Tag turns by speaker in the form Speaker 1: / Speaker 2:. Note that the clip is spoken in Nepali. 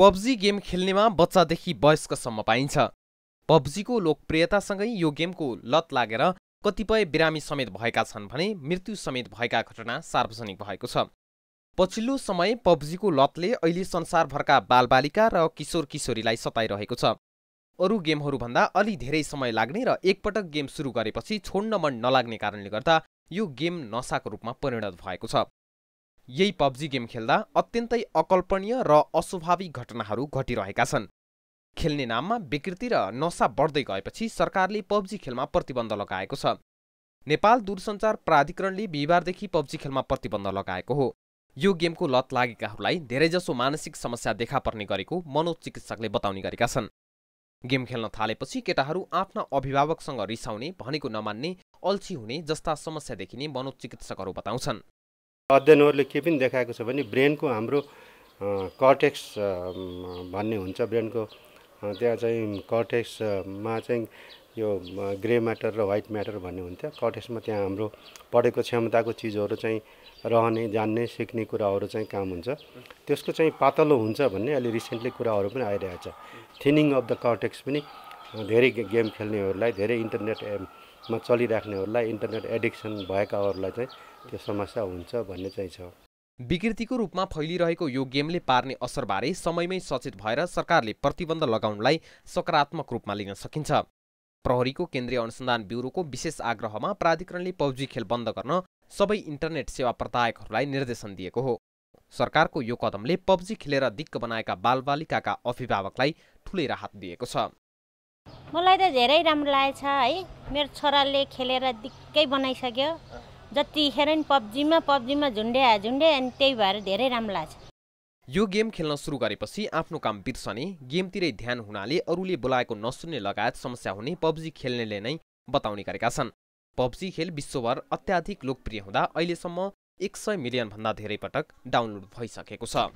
Speaker 1: पबजी गेम खेल्नेमा बच्चादेखि वयस्कसम्म पाइन्छ। पबजीको लोकप्रियतासँगै यो गेमको लत लागेर कतिपय बिरामी समेत भएका छन् भने मृत्यु समेत भएका घटना सार्वजनिक भएको छ। पछिल्लो समय पबजीको लतले अहिले संसारभरका बालबालिका र किशोर किशोरीलाई सताइरहेको छ। अरू गेमहरूभन्दा अलि धेरै समय लाग्ने र एकपटक गेम सुरु गरेपछि छोड्न मन नलाग्ने कारणले गर्दा यो गेम नसाको रूपमा परिणत भएको छ। यही पब्जी गेम खेल्दा अत्यन्तै अकल्पनीय र अस्वाभाविक घटनाहरू घटिरहेका छन्। खेल्ने नाममा विकृति र नसा बढ्दै गएपछि सरकारले पब्जी खेलमा प्रतिबन्ध लगाएको छ। नेपाल दूरसञ्चार प्राधिकरणले बिहिबारदेखि पब्जी खेलमा प्रतिबन्ध लगाएको हो। यो गेमको लत लागेकाहरूलाई धेरैजसो मानसिक समस्या देखा पर्ने गरेको मनोचिकित्सकले बताउने गरेका छन्। गेम खेल्न थालेपछि केटाहरू आफ्ना अभिभावकसँग रिसाउने भनेको नमान्ने अल्छी हुने जस्ता समस्या देखिने मनोचिकित्सकहरू बताउँछन्।
Speaker 2: अध्ययनहरूले के पनि देखाएको छ भने ब्रेनको हाम्रो कर्टेक्स भन्ने हुन्छ ब्रेनको। त्यहाँ चाहिँ कर्टेक्समा चाहिँ यो ग्रे म्याटर र व्हाइट म्याटर भन्ने हुन्थ्यो। कर्टेक्समा त्यहाँ हाम्रो पढेको क्षमताको चिजहरू चाहिँ रहने जान्ने सिक्ने कुराहरू चाहिँ काम हुन्छ। त्यसको चाहिँ पातलो हुन्छ भन्ने अहिले रिसेन्टली कुराहरू पनि आइरहेको छ। थिनिङ अफ द कर्टेक्स पनि धेरै गेम खेल्नेहरूलाई धेरै इन्टरनेटमा चलिराख्नेहरूलाई इन्टरनेट एडिक्सन भएकाहरूलाई चाहिँ त्यो समस्या हुन्छ भन्ने चाहिँ छ।
Speaker 1: विकृतिको रूपमा फैलिरहेको यो गेमले पार्ने असरबारे समयमै सचेत भएर सरकारले प्रतिबन्ध लगाउनलाई सकारात्मक रूपमा लिन सकिन्छ। प्रहरीको केन्द्रीय अनुसन्धान ब्युरोको विशेष आग्रहमा प्राधिकरणले पब्जी खेल बन्द गर्न सबै इन्टरनेट सेवा प्रदायकहरूलाई निर्देशन दिएको हो। सरकारको यो कदमले पब्जी खेलेर दिक्क बनाएका बालबालिकाका अभिभावकलाई ठुलै राहत दिएको छ।
Speaker 3: मलाई त धेरै राम्रो लागेको छ है। मेरो छोराले खेलेर दिक्कै बनाइसक्यो। जतिखेर नि पब्जीमा पब्जीमा झुन्डे झुन्डे अनि त्यही भएर धेरै राम्रो लाग्छ।
Speaker 1: यो गेम खेल्न सुरु गरेपछि आफ्नो काम बिर्सने गेमतिरै ध्यान हुनाले अरूले बोलाएको नसुन्ने लगायत समस्या हुने पब्जी खेल्नेले नै बताउने गरेका छन्। पब्जी खेल विश्वभर अत्याधिक लोकप्रिय हुँदा अहिलेसम्म एक सय मिलियनभन्दा धेरै पटक डाउनलोड भइसकेको छ।